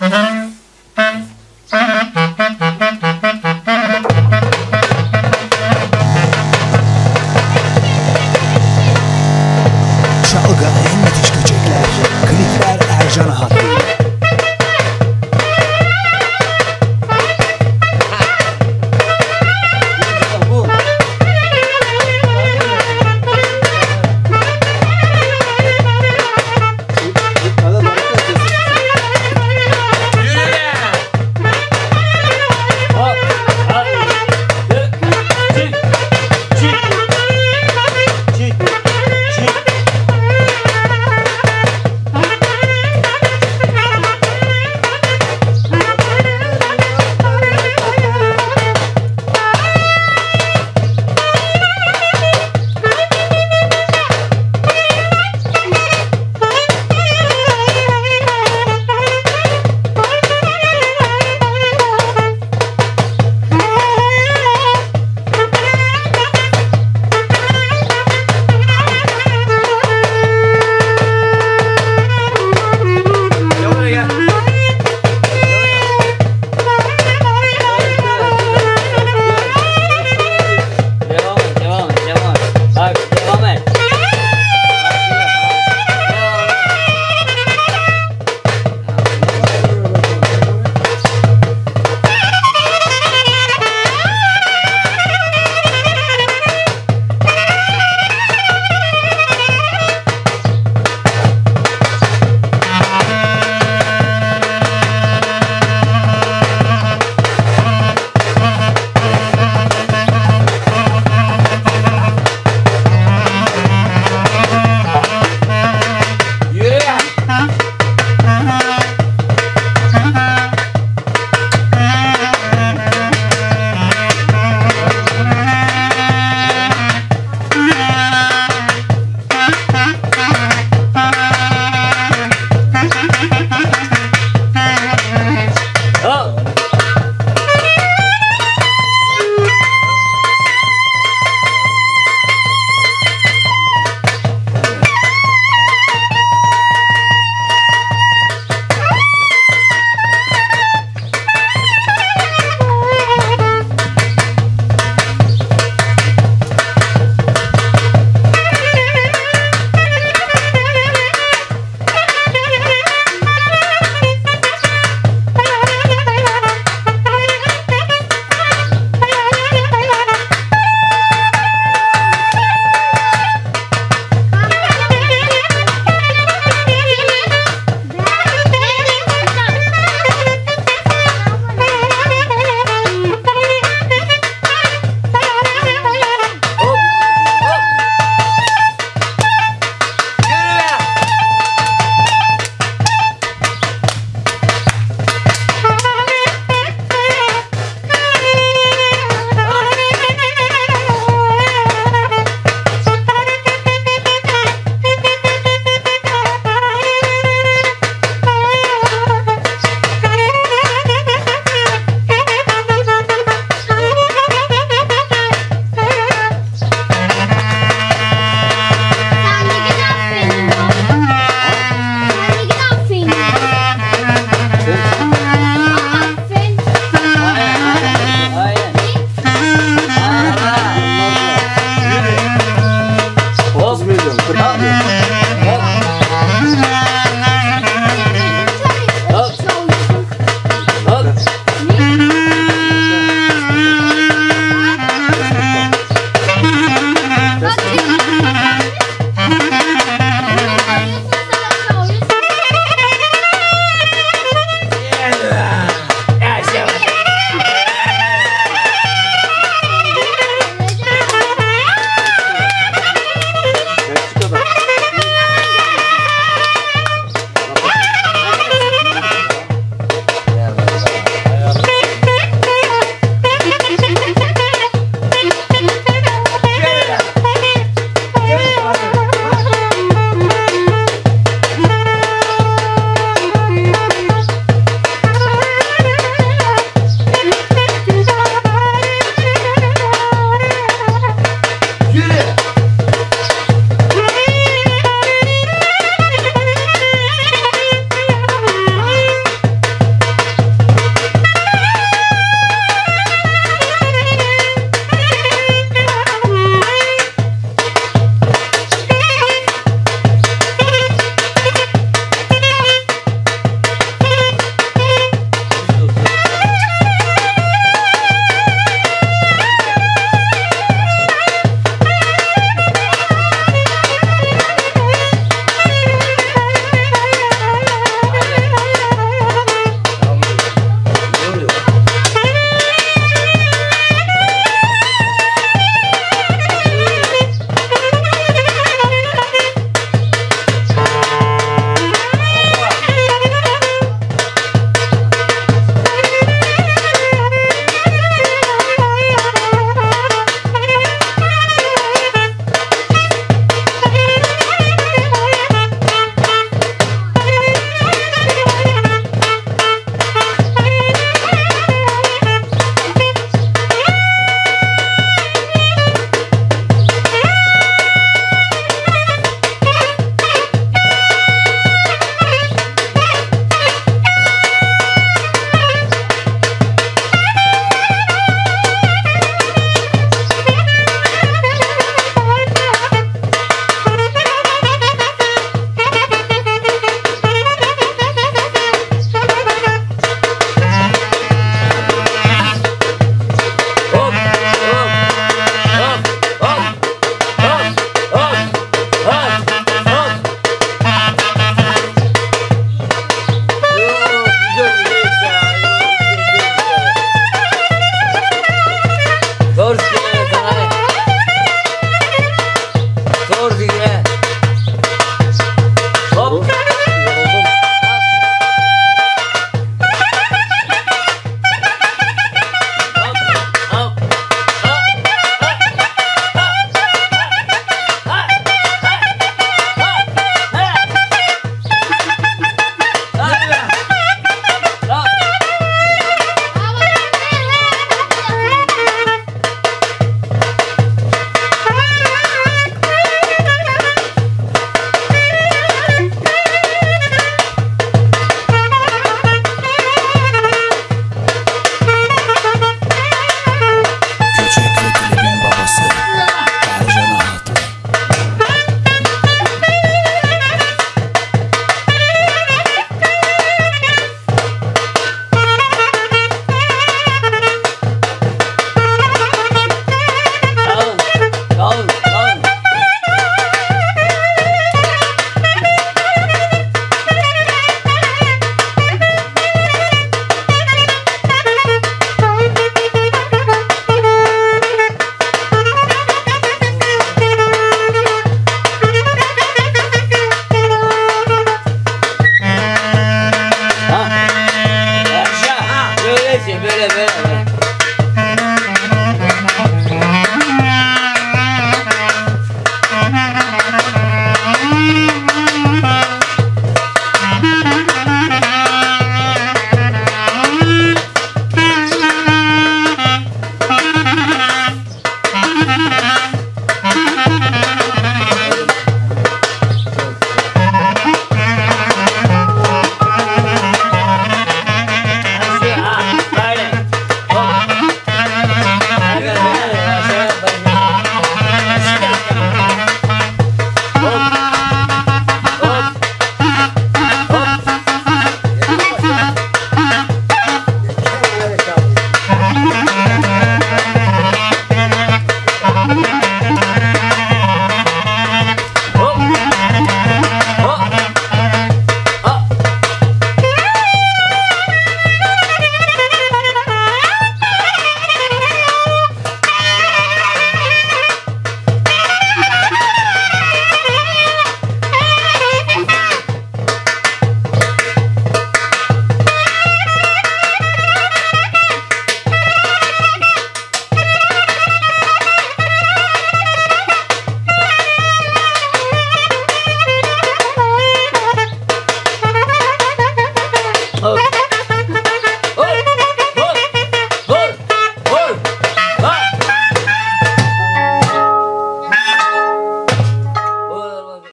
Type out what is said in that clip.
mhm